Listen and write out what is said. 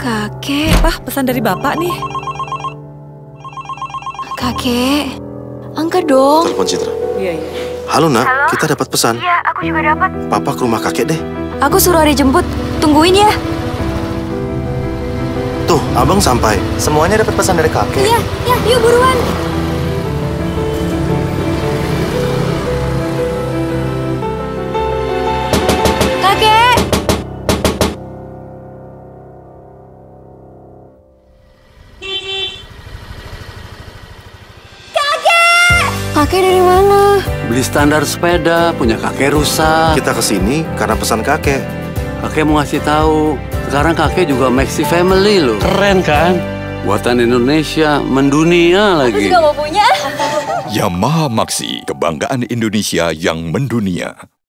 Kakek, ah pesan dari bapak nih. Kakek, angkat dong. Telepon Citra. Iya, iya. Halo nak, kita dapat pesan. Iya, aku juga dapat. Papa ke rumah kakek deh. Aku suruh Ari jemput. Tungguin ya. Tuh, abang sampai. Semuanya dapat pesan dari kakek. Ya, ya, yuk buruan. Kakek! Dari mana? Beli standar sepeda, punya kakek rusak. Kita ke sini karena pesan kakek. Kakek mau ngasih tahu, sekarang kakek juga Maxi Family loh. Keren kan? Buatan Indonesia, mendunia Aku lagi. juga mau punya. Yamaha Maxi, kebanggaan Indonesia yang mendunia.